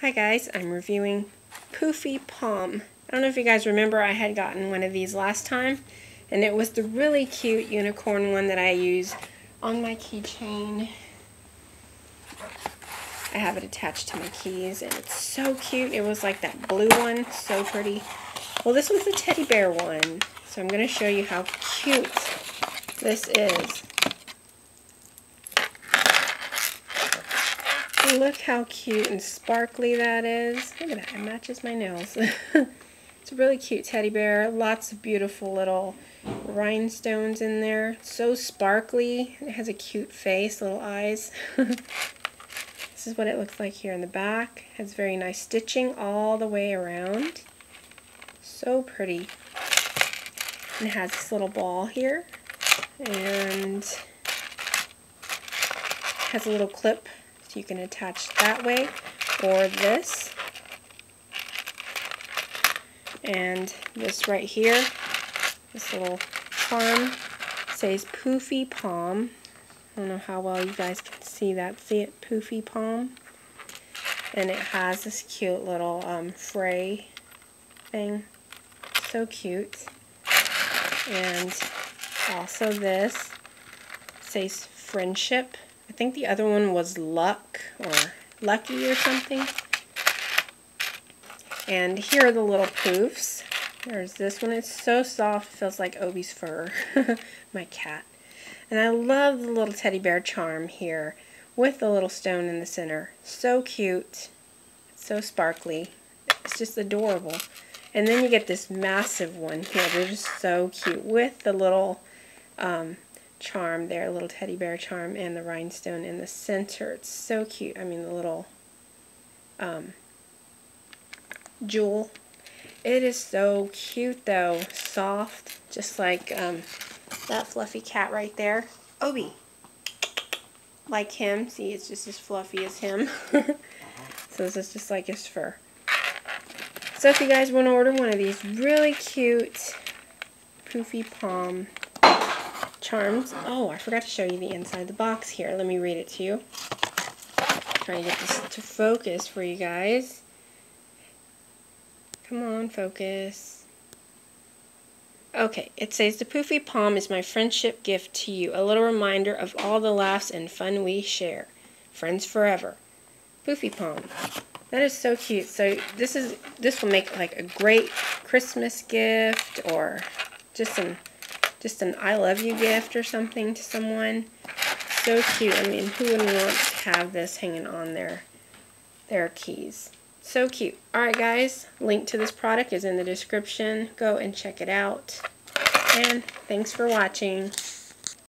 Hi guys, I'm reviewing Poofy Pom. I don't know if you guys remember I had gotten one of these last time and it was the really cute unicorn one that I use on my keychain. I have it attached to my keys and it's so cute. It was like that blue one, so pretty. Well this was the teddy bear one, so I'm going to show you how cute this is. Look how cute and sparkly that is. Look at that, it matches my nails. it's a really cute teddy bear. Lots of beautiful little rhinestones in there. So sparkly. It has a cute face, little eyes. this is what it looks like here in the back. It has very nice stitching all the way around. So pretty. And it has this little ball here. And has a little clip you can attach that way or this. And this right here, this little charm says Poofy Pom. I don't know how well you guys can see that. See it? Poofy Pom. And it has this cute little um, fray thing. So cute. And also this says Friendship I think the other one was Luck or Lucky or something. And here are the little poofs. There's this one. It's so soft. It feels like Obi's fur. My cat. And I love the little teddy bear charm here with the little stone in the center. So cute. so sparkly. It's just adorable. And then you get this massive one here. They're just so cute with the little um, charm there, a little teddy bear charm, and the rhinestone in the center. It's so cute. I mean, the little um, jewel. It is so cute, though. Soft, just like um, that fluffy cat right there. Obi. Like him. See, it's just as fluffy as him. so this is just like his fur. So if you guys want to order one of these really cute poofy pom charms. Oh, I forgot to show you the inside of the box here. Let me read it to you. Trying to get this to focus for you guys. Come on, focus. Okay, it says, The Poofy Pom is my friendship gift to you, a little reminder of all the laughs and fun we share. Friends forever. Poofy Pom. That is so cute. So this is this will make like a great Christmas gift or just some just an I love you gift or something to someone. So cute. I mean, who wouldn't want to have this hanging on their, their keys? So cute. Alright guys, link to this product is in the description. Go and check it out. And thanks for watching.